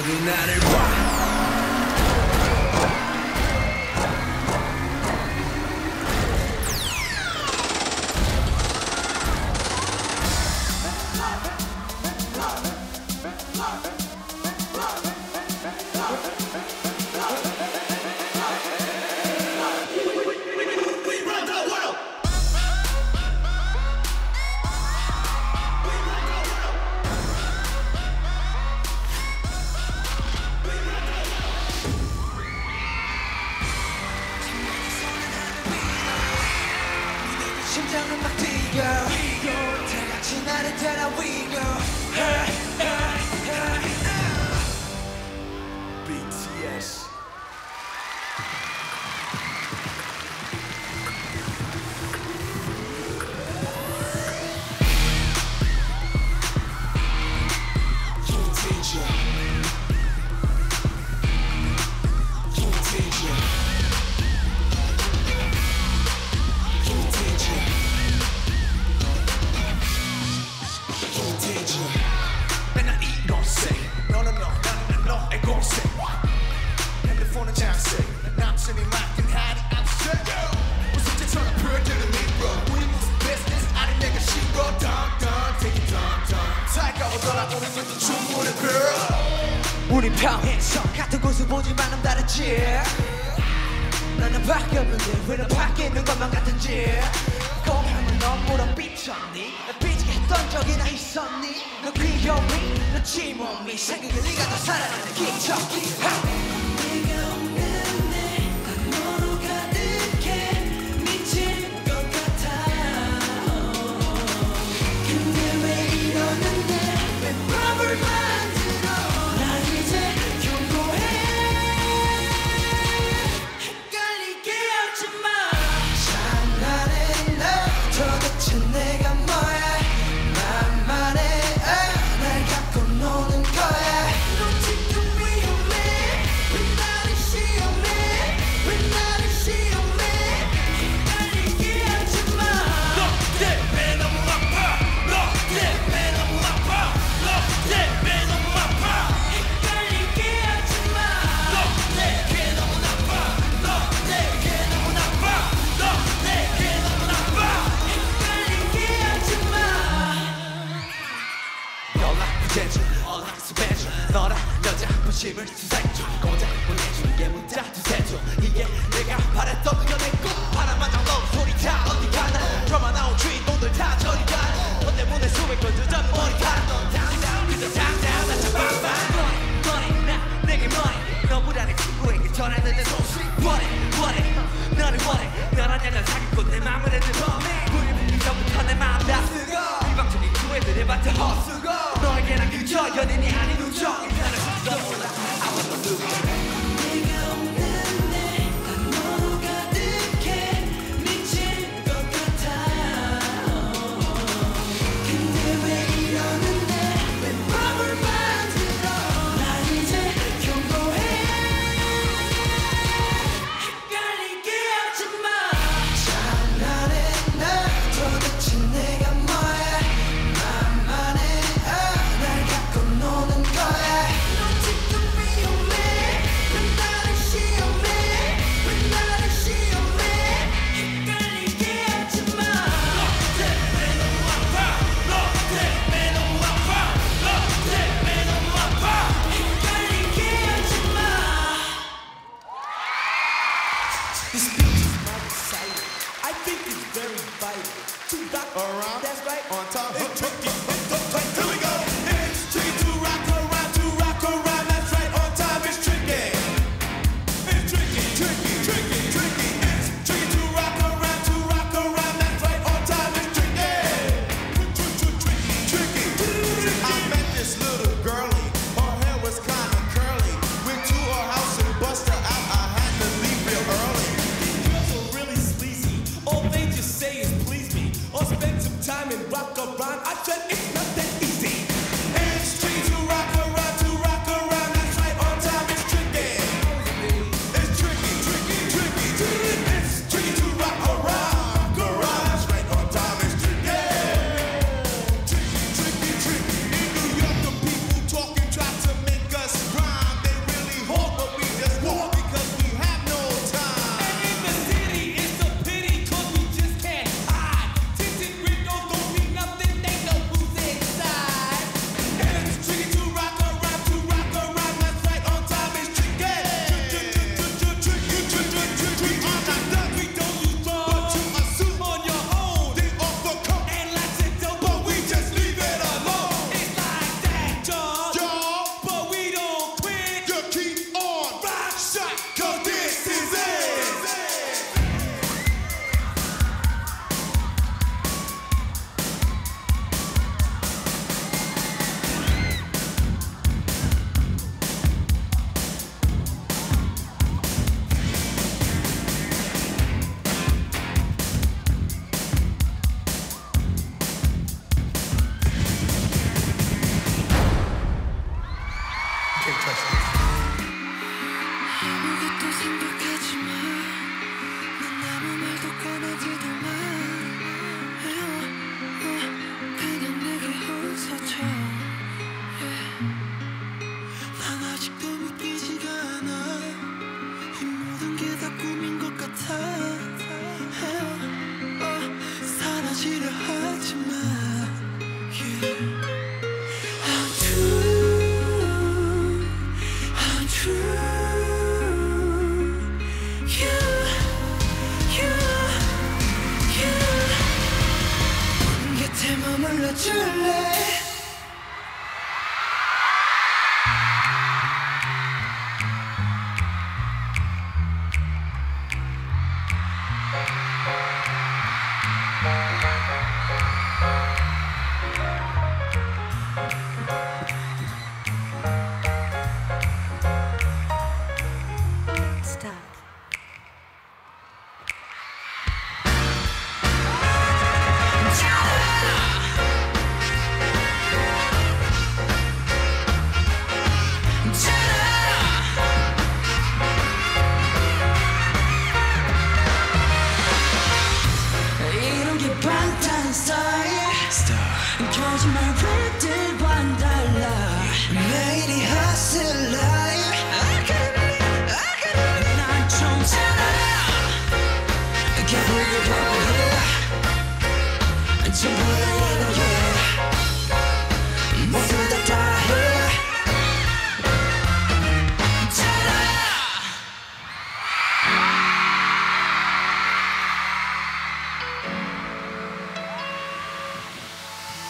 이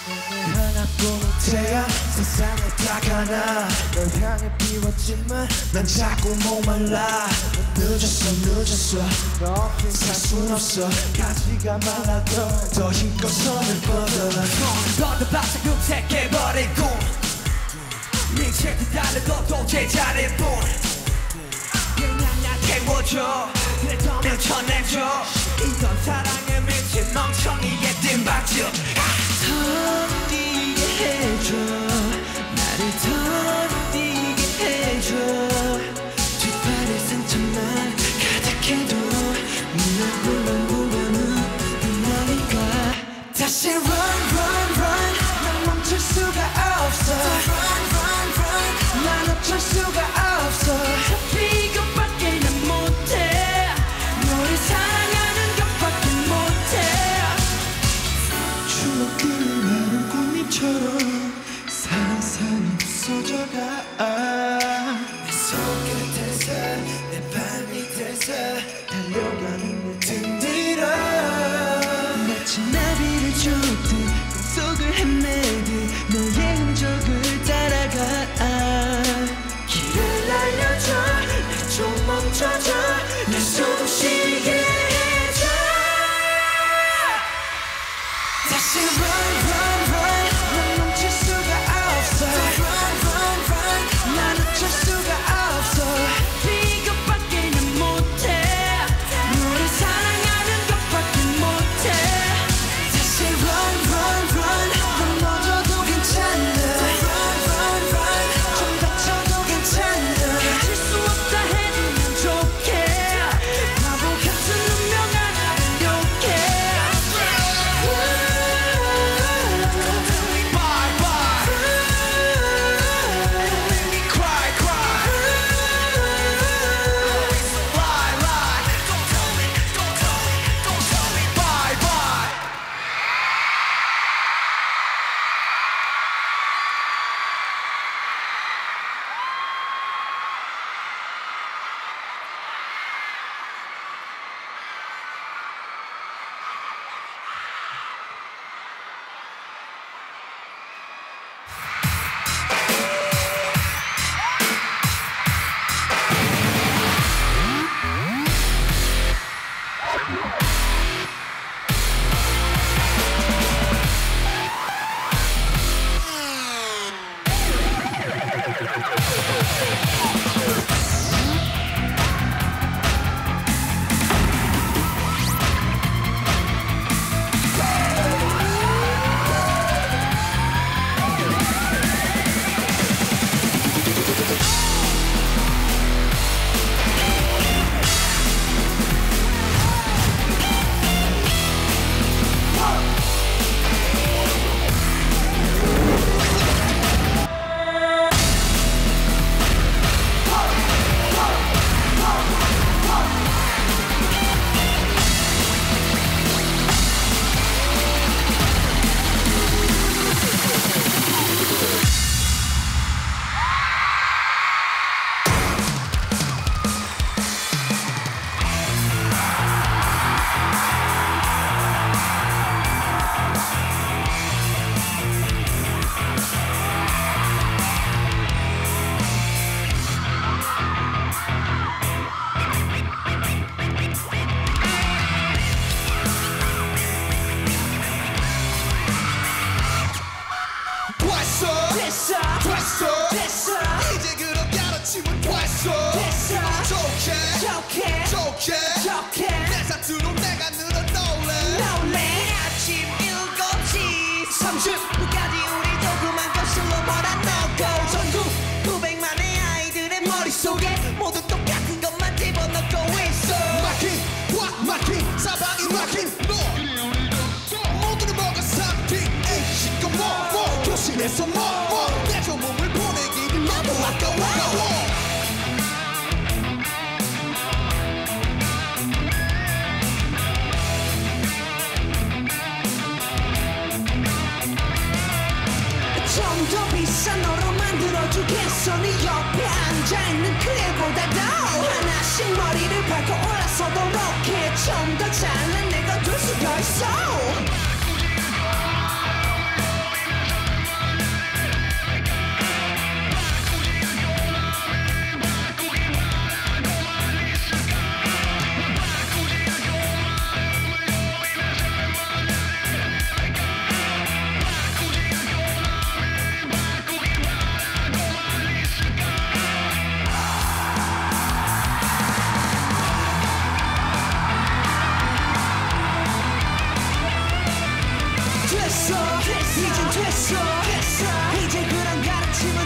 하나뿐 태야 세상에 딱 하나. 널 향해 비웠지만 난 자꾸 목말라. 늦었어 늦었어. 살순 없어. 가지가 많아도 더 힘껏 손을 뻗어라. 넌더 바짝 색해버린 꿈 미칠 듯 달려도 또 제자리일 뿐 그냥 나 태워줘. 내 덤을 쳐내줘. 이건 사랑에 미친 멍청이의 뜀박질 더 뛰게 해줘. 나를 더 뛰게 해줘. 뒷발에 상처만 가득해도 눈을 불러보면은 너니까 다시 run run run. 난 멈출 수가 없어.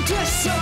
Just so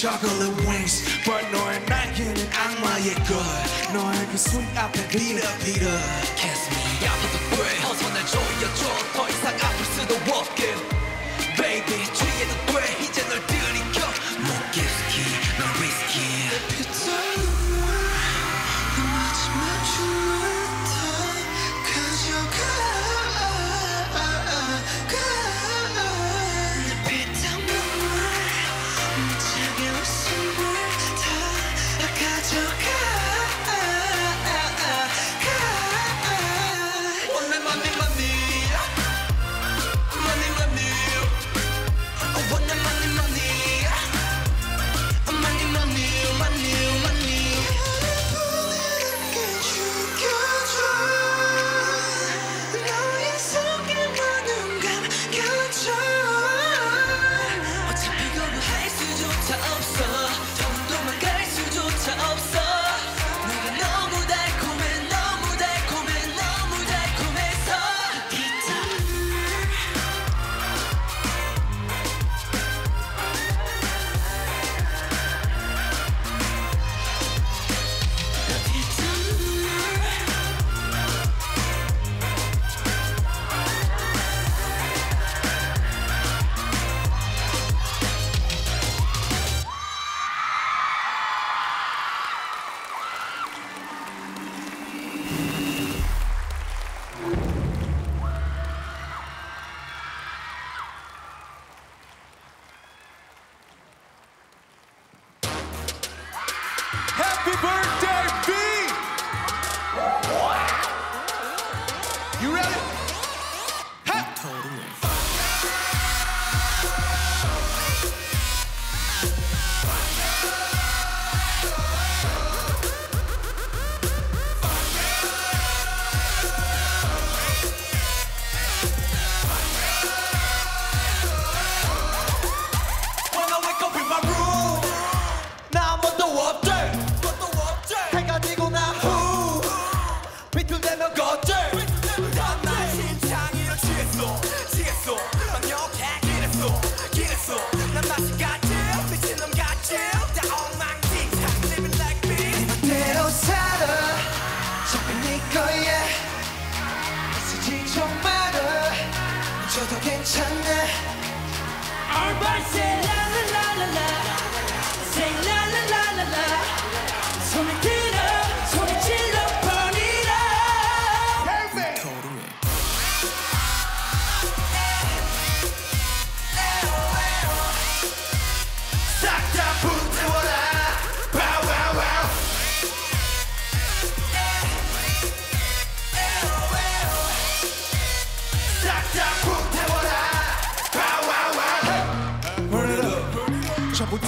chocolate wings. But no, I'm not getting on my good. No, I can swing out the beat up, beat up.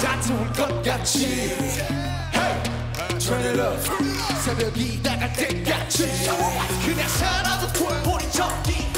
다툴 것 같지 hey! Turn it up 새벽이 나갈 때까지 그냥 살아도 돌보리 적기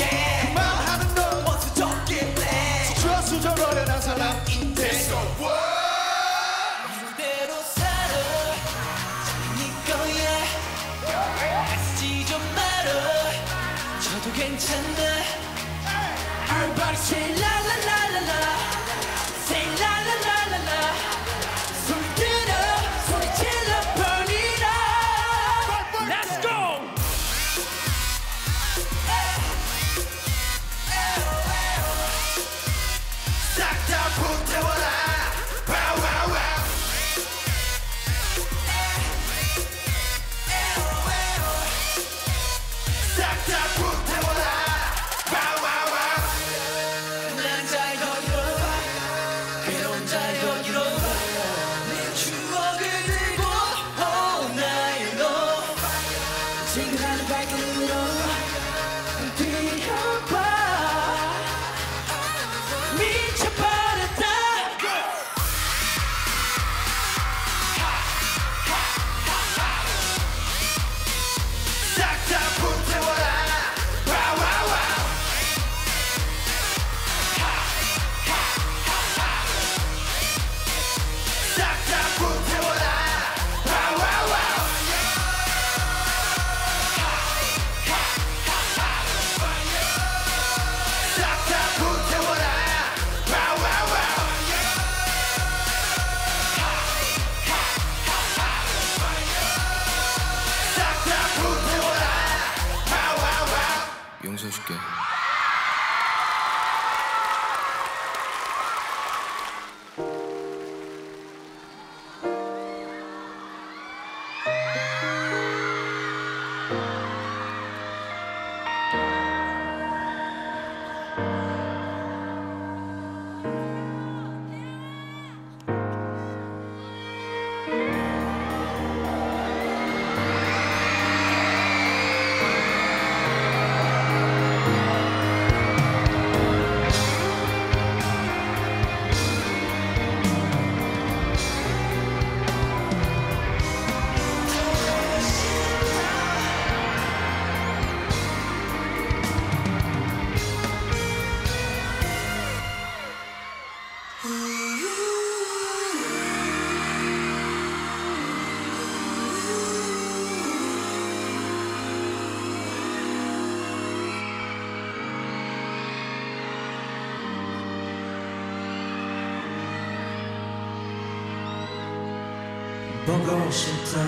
싶다.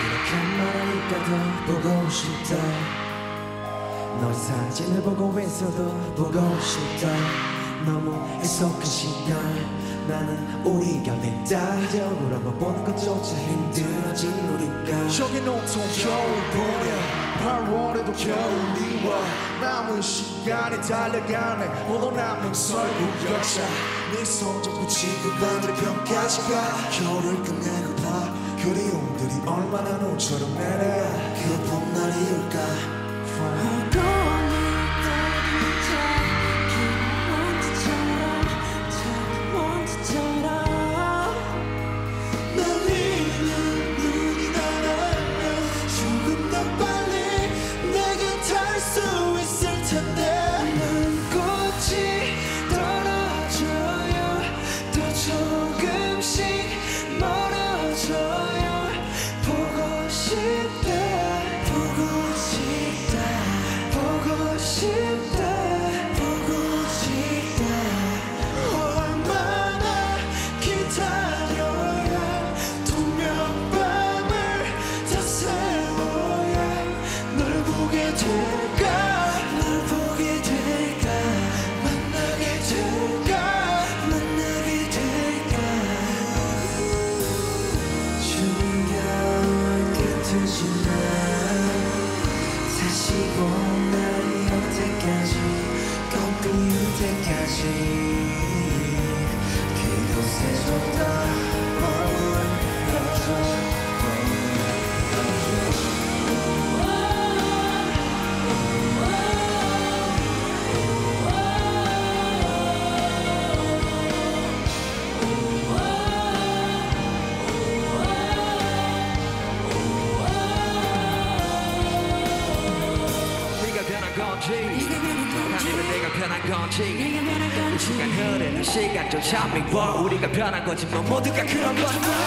이렇게 말하니까 더 보고 싶다. 너 사진을 보고 있어도 보고 싶다. 너무 애석한 시간. 나는 우리가 맹자적으로 한번 보는 것조차 힘들어진 우리가. 저기 온통 겨울보야 8월에도 겨울이 와. 남은 시간이 달려가네. 오늘 남은 설국 역사. 네손 잡고 지구 반대편까지 가 겨울을 끝내고 다 그리움들이 얼마나 모처럼 내려. 그 봄날이 올까? 거짓말 뭐 모두가 그런 거짓말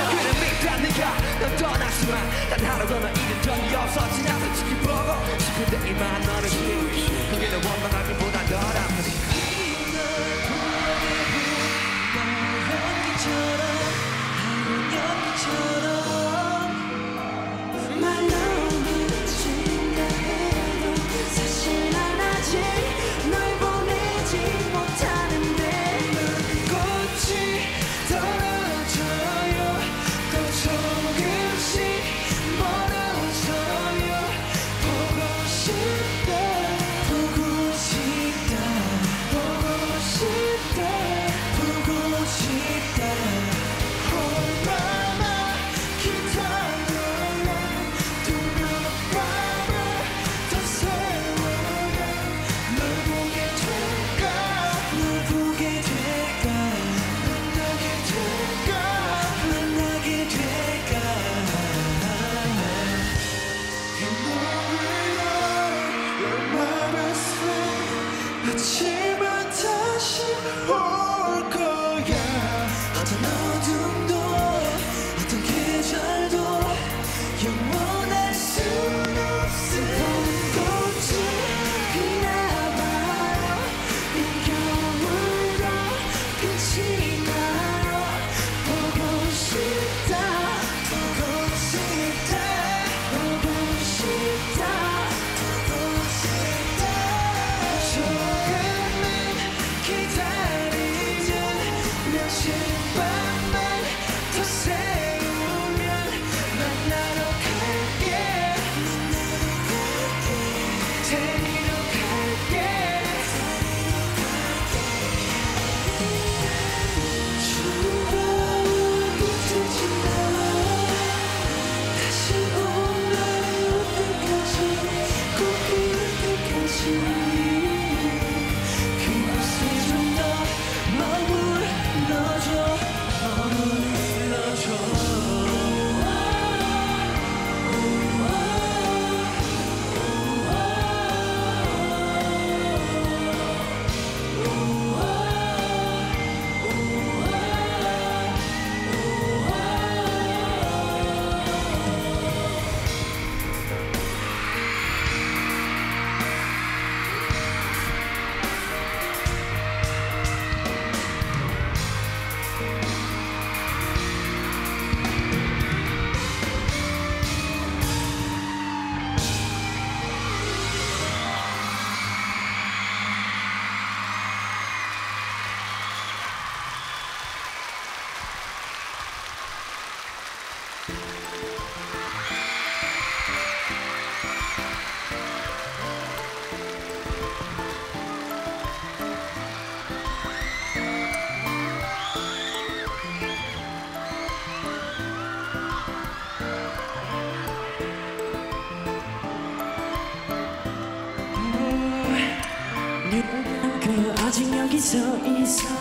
서 있어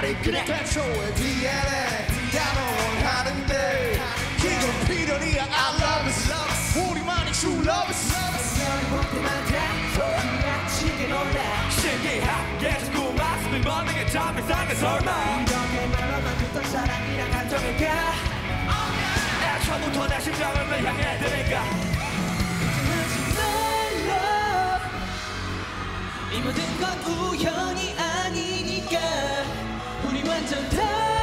말이 그래. 태초의 DNA 단어는 하는데 이건 필연이야 I love it. 우리만이 true love it. 분명히 못해만 돼 지나치게 놀래 신기하게 자꾸 가슴이 멎는 게참 이상해 설마. 이렇게 말로만 듣던 사랑이란 감정일까? 애초부터 내 심장을 왜 향해 드릴까? 이 모든 건 우연이 아니니까. Quan!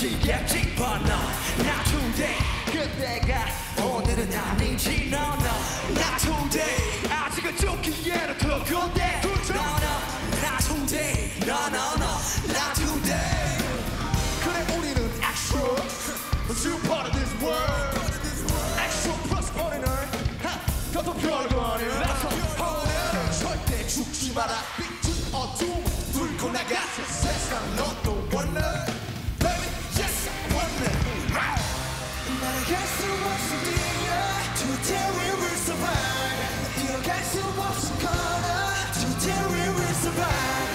지겹지 번너나 today 그때가 오늘은 아니지 no no 나 today 아직은 좋기에는 더 그대 no no 나 today no no no 나 today 그래 우리는 extra But you part of this world extra plus ordinary 더더 별거 아니야 절대 죽지 마라 빛은 어둠 불고 나가 세상 너 Survive.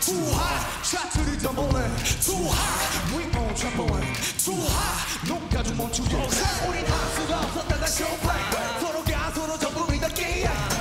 Too high, shot to the tumbling. Too high, we on trembling. Too high, 농가 좀 멈추게. 우린 할 수가 없었다 다시 오파. 서로가 서로 전부 믿었기에.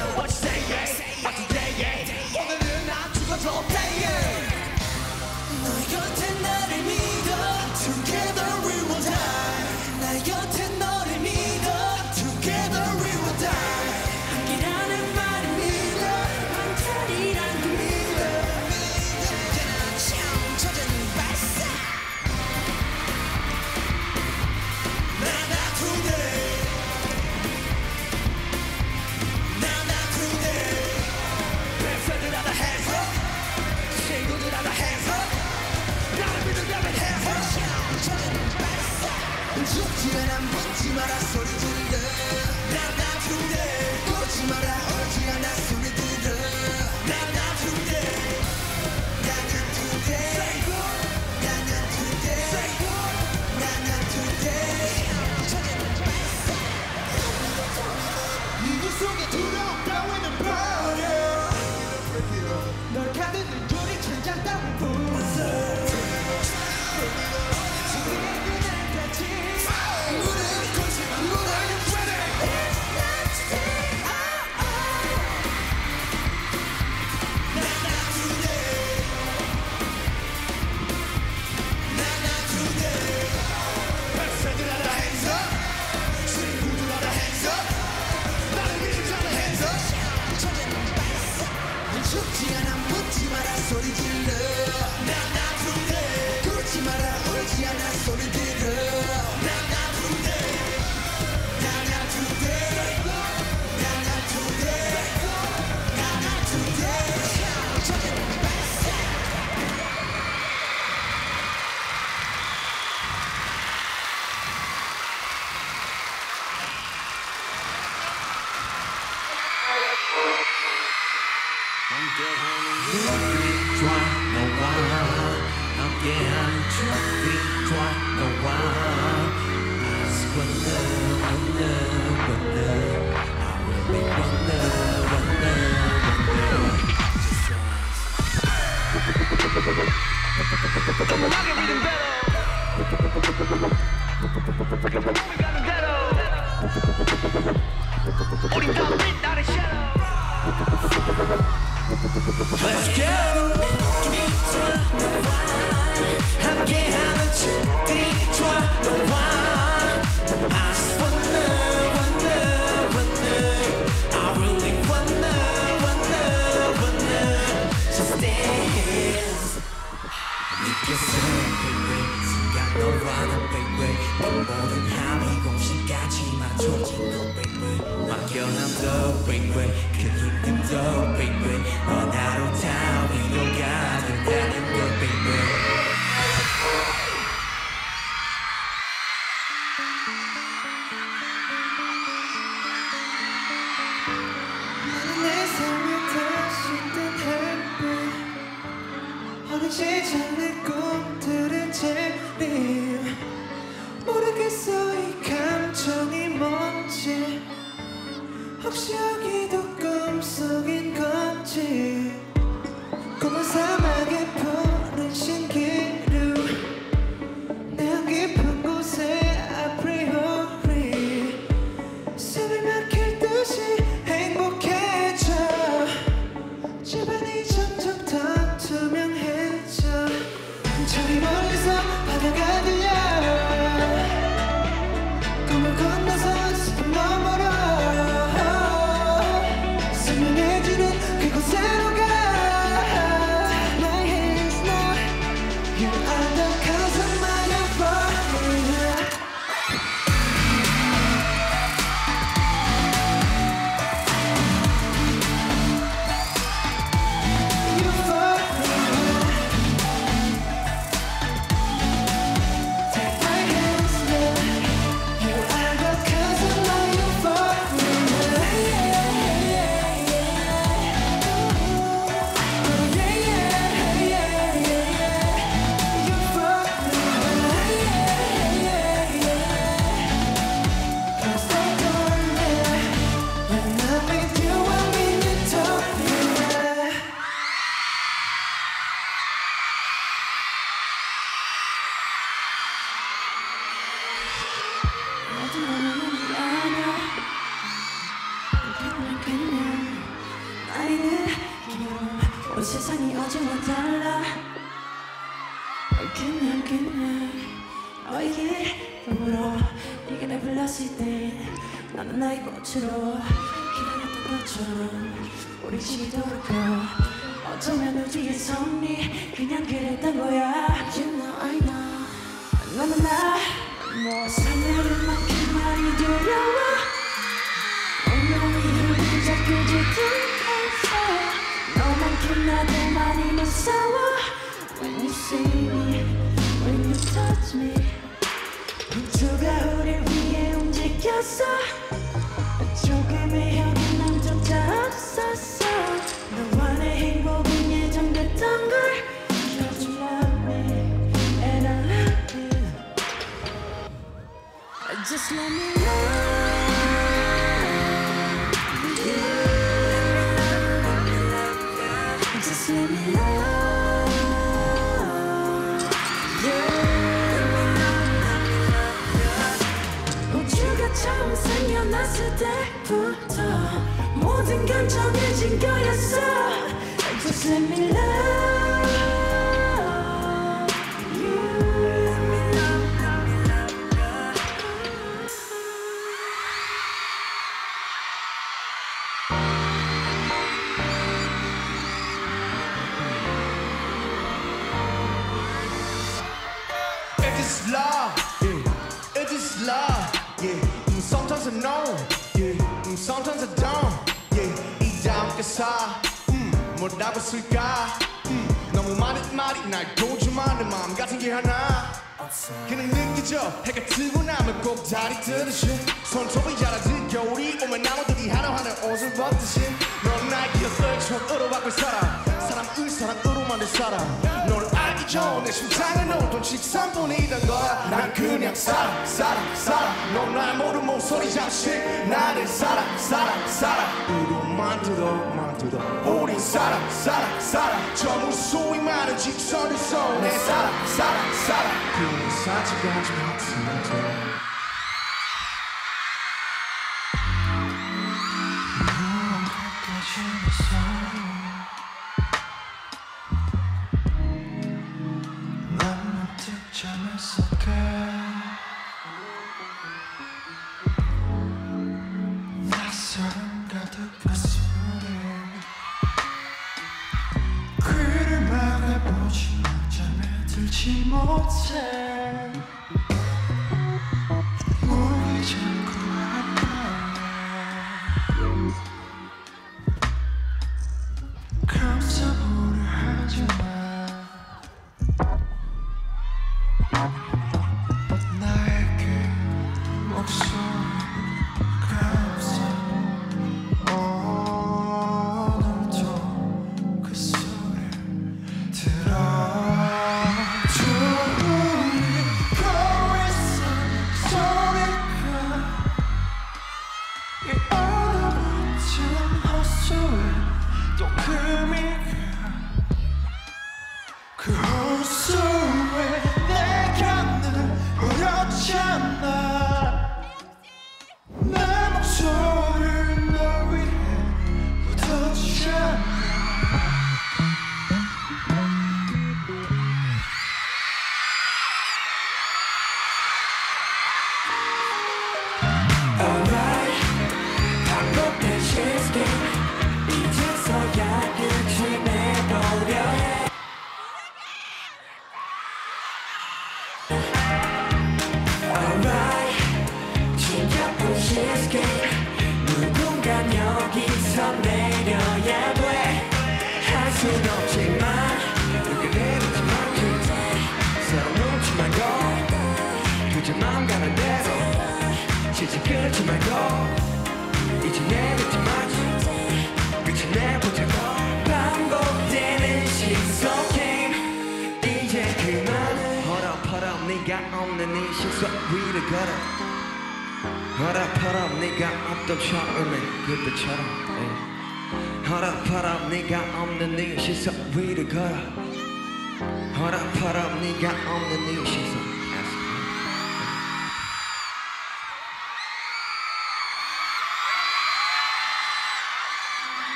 만들어 만들어 우리 사랑 사랑 사랑 저 무수히 많은 직선을 써내 사랑 사랑 사랑 그 사지가 좀 같은 듯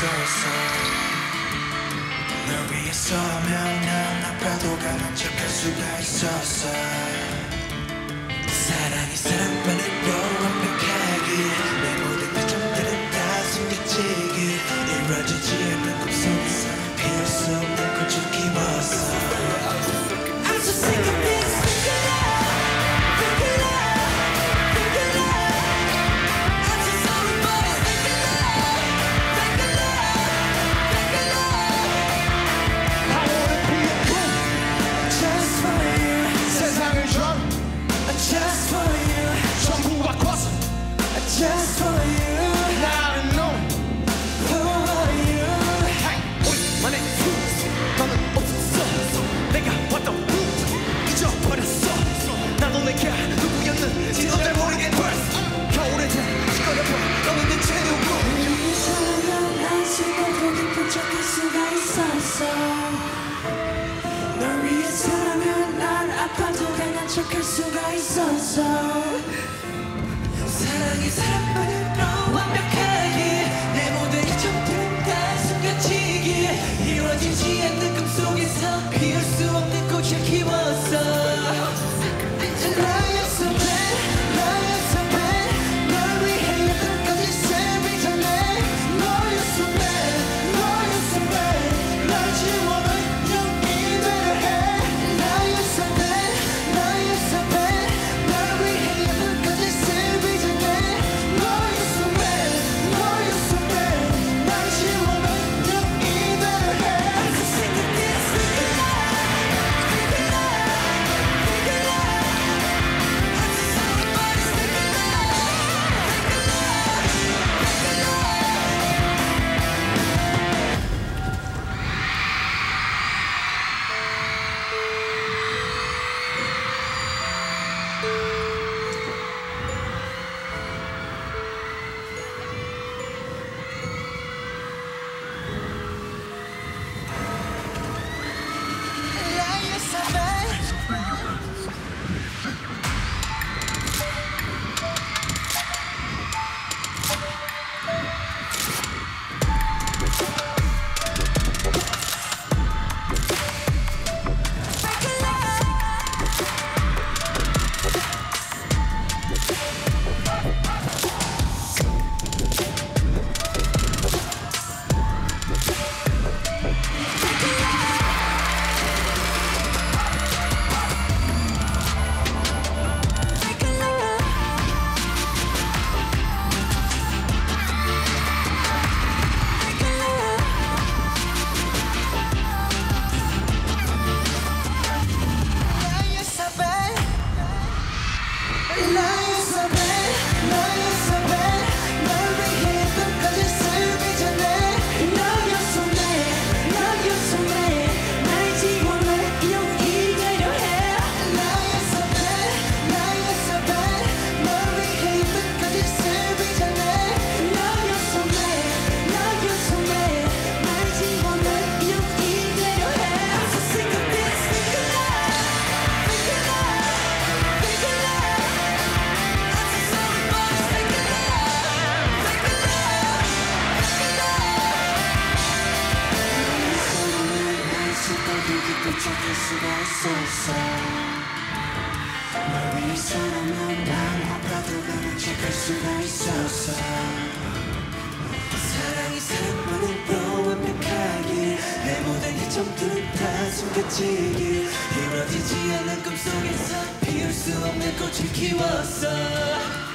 있어 있어. 널 위해 싸우면 난 아파도 가만 척할 수가 있었어. 아파도 강한 척할 수가 있었어 사랑이 사랑만을 더 완벽하게 내 모든 이점들은 다 숨겨지게 이루어지지 않는 꿈속에서 피어 사랑은 단 아파도 그는 착할 수가 있었어 사랑이 사랑만을 또 완벽하길 내 모든 이점들은 다. 숨겨지길 힘어지지 않은 꿈속에서 피울 수 없는 꽃을 키웠어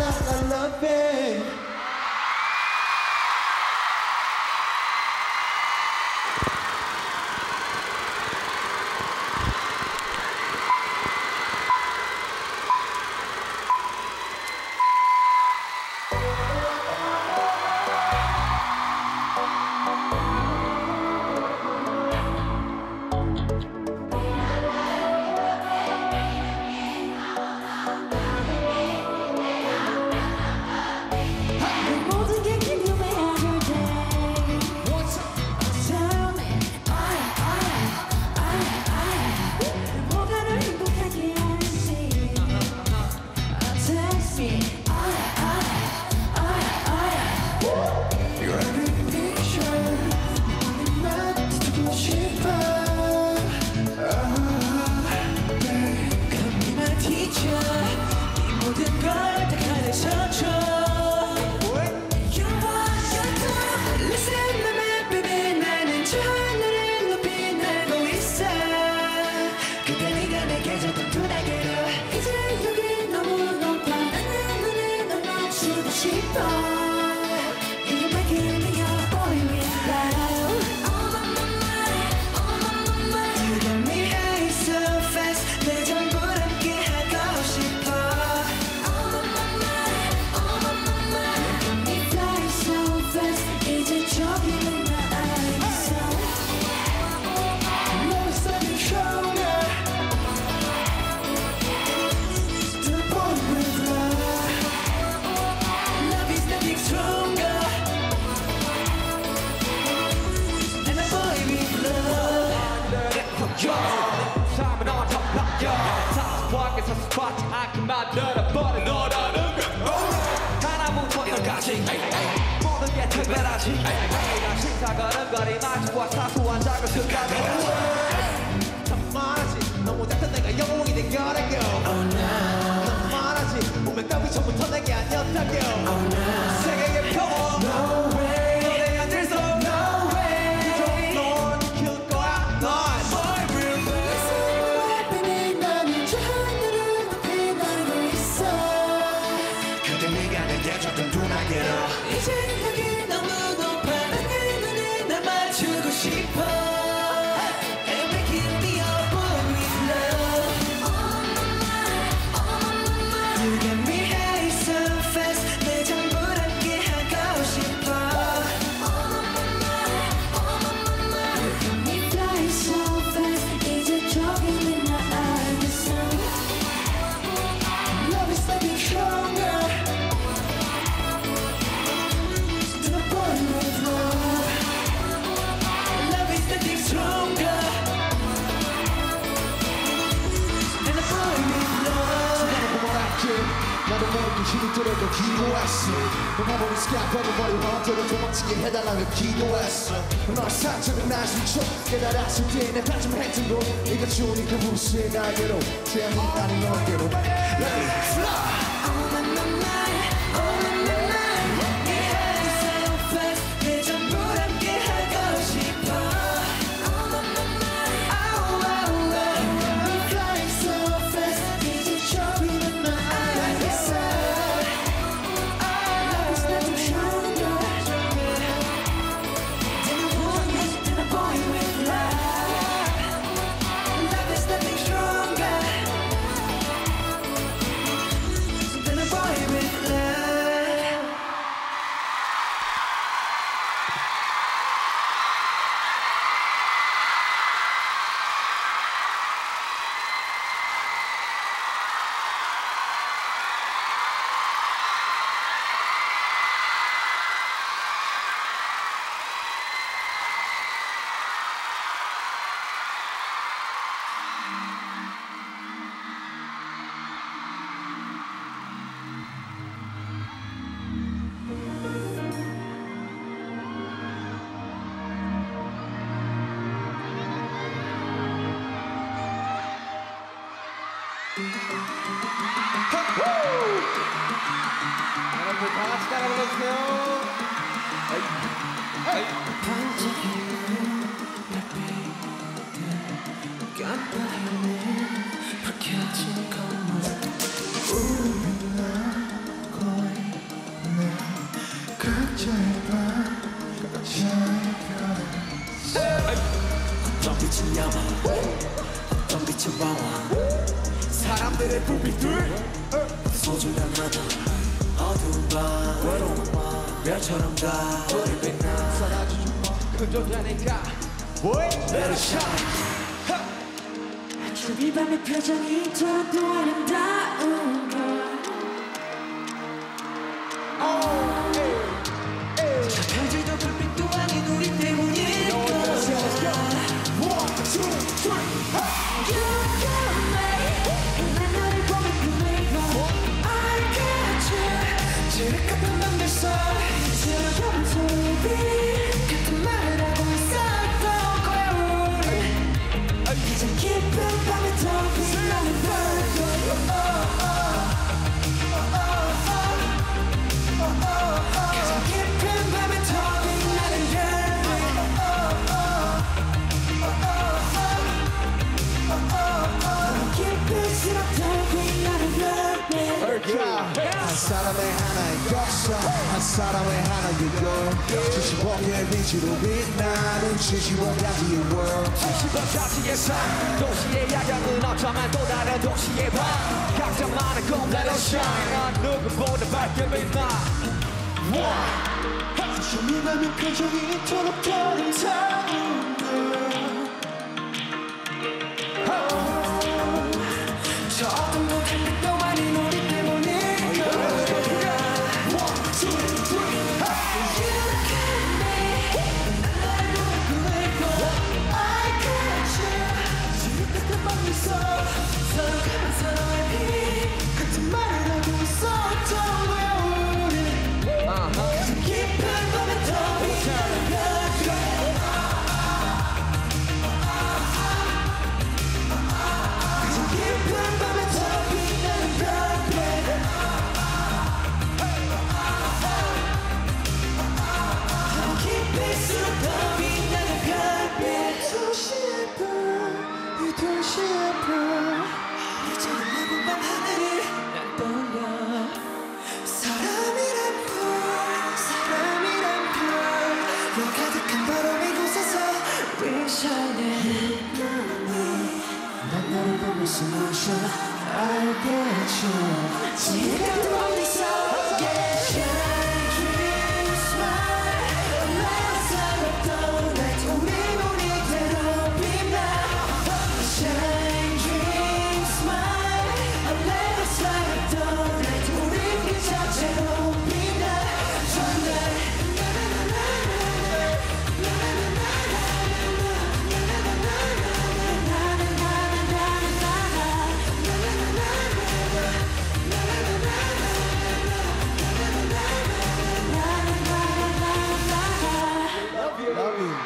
like I love it. 깨달아 아쉽게 다짐했던 곳 네가 좋으니까 무시해 나에게로 제한이 아닌 너에게로. Let me fly.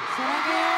사랑해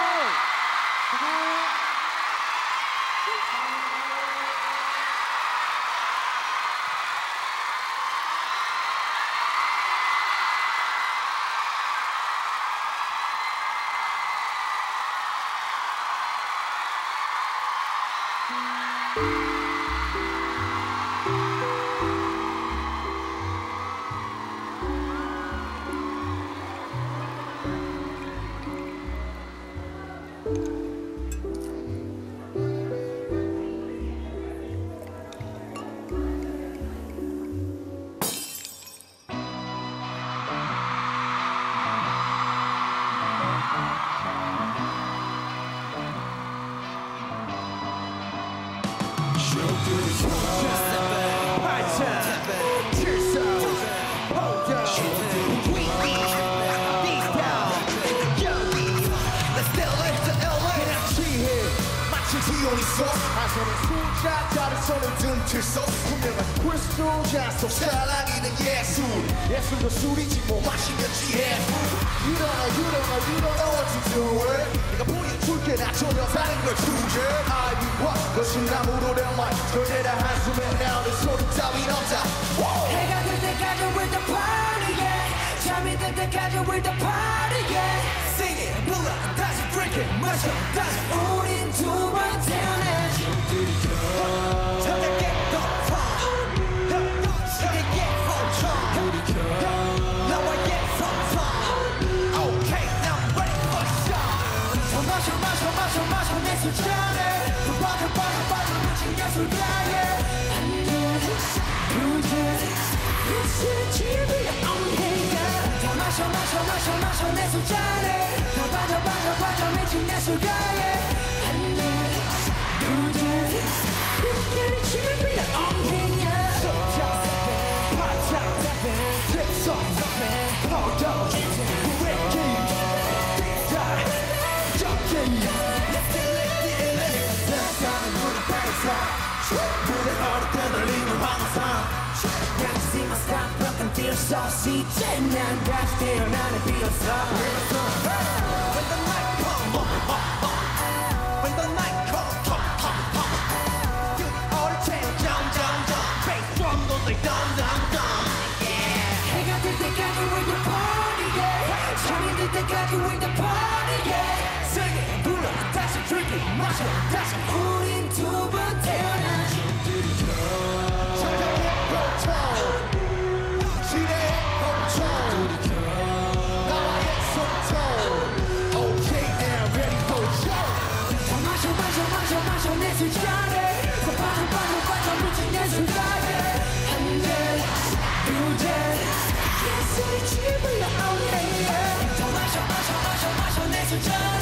마셔 다시 우린 두번 태어나 사랑의 벅차 시대의 벅차 나와의 속도 Okay now ready for show 다 마셔 마셔 마셔 마셔 내 술잔에 다 빠져 빠져 빠져 미친 내 순간에 한잔두잔 예술을 취불러 Oh yeah yeah 다 마셔 마셔 마셔 마셔 내 술잔에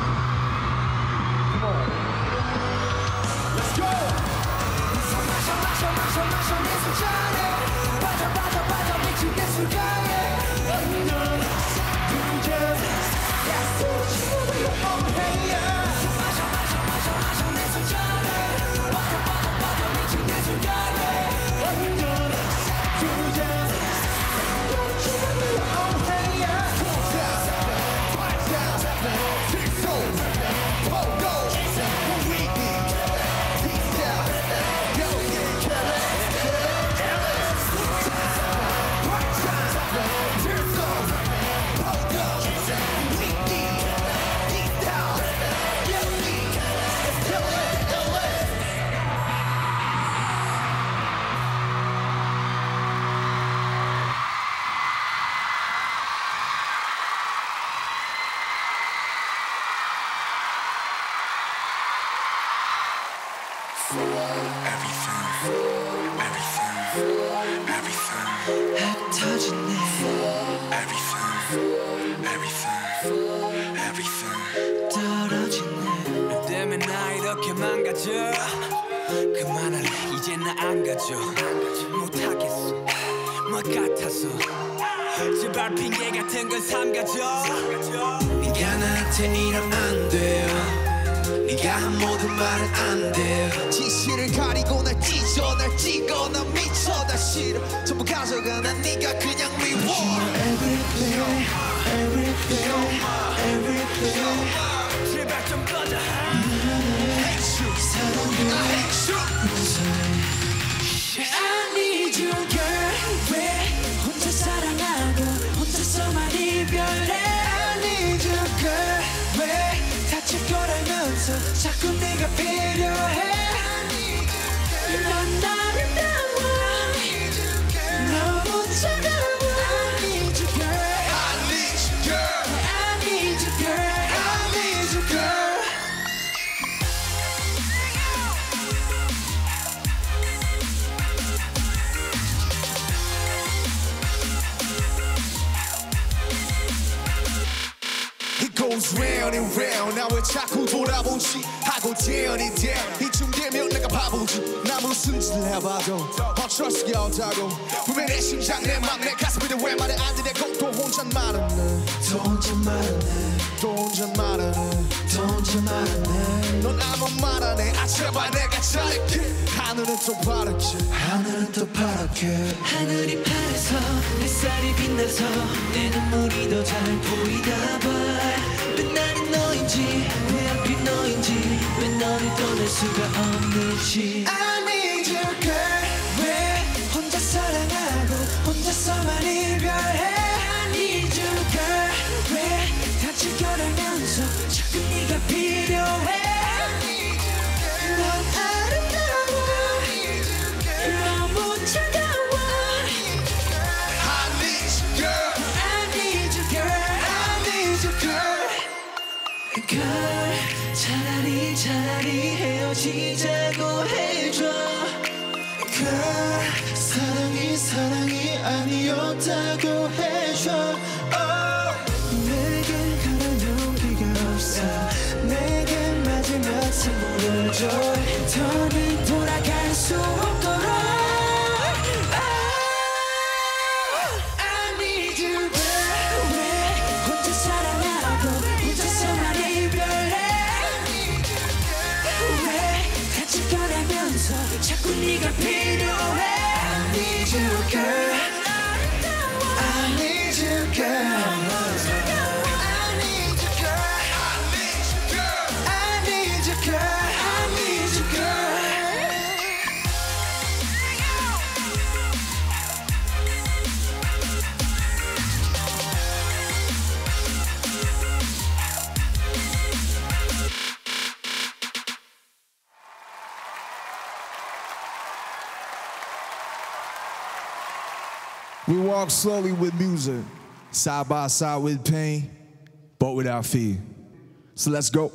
마셔 마셔 내 손자래 빠져 빠져 빠져 미친 내 순간에 제발 좀 꺼져 핵슈 사랑해 핵슈 무슨 I need you goes round and round. 나왜 자꾸 돌아보지. 하고 down and down 이쯤 되면 내가 바보지. 나 무슨 짓을 해봐도 어쩔 수가 없다고. 분명 내 심장 내맘내 가슴인데 왜 말을 안 들리고 또 말하네. 또 말하네. 또 말하네. 또 말하네. 넌 아무 말 안 해. 아 제발 내가 잘할게. 하늘은 또 파랗게. 하늘은 또 파랗게. 하늘이 파래서 햇살이 빛나서 내 눈물이 더 잘 보이나 봐 왜 나는 너인지 왜 하필 너인지 왜 너를 떠날 수가 없는지. I need you girl. 왜 혼자 사랑하고 혼자서만 이별해? I need you girl. 왜 다칠 거라면서 자꾸 네가 필요해 차라리 차라리 헤어지자고 해줘. girl 사랑이 사랑이 아니었다고 해줘. 내게 그런 용기가 없어. 내게 마지막 선물을 줘. 더는 돌아갈 수 girl. I need you girl We walk slowly with music, side by side with pain, but without fear. So let's go.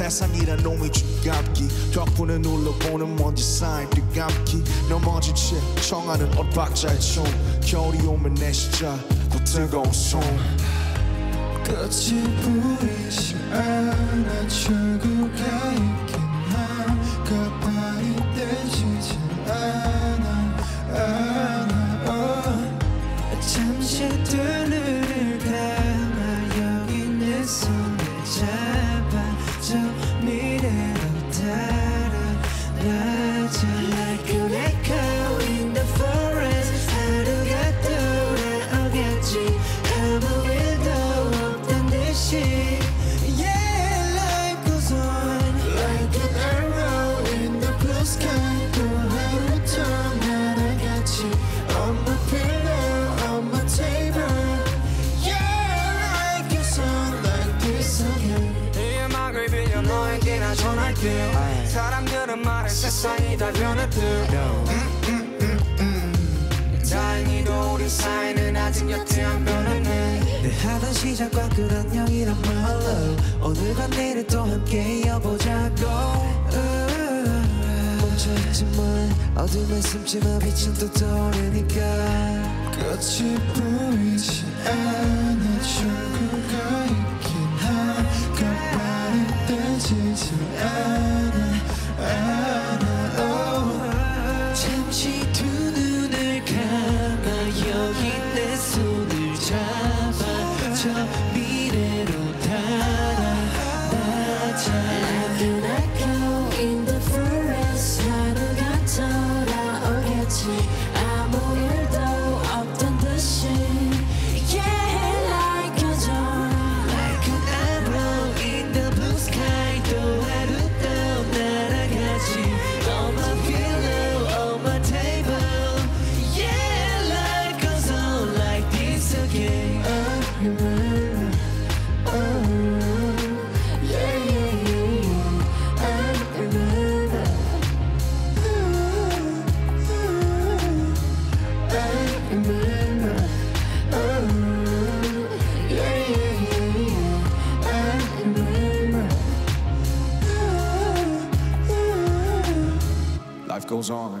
세상이란 놈이 죽갑기. 덕분에 눌러보는 먼지 쌓인 뜨감기. 넘어진 채 청하는 엇박자의 총 겨울이 오면 내 시작 더 뜨거운 손. 끝이 보이지 않아 결국 가입 다 변했대요 다행히도 우리 사이는 아직 여태 안 변했네 내 하던 시작과 끝안녕이란 말로 오늘과 내일을 또 함께 이어보자고. 멈춰있지만 어둠에 숨지마 빛은 또 떠오르니까 끝이 보이지 않았죠. goes on.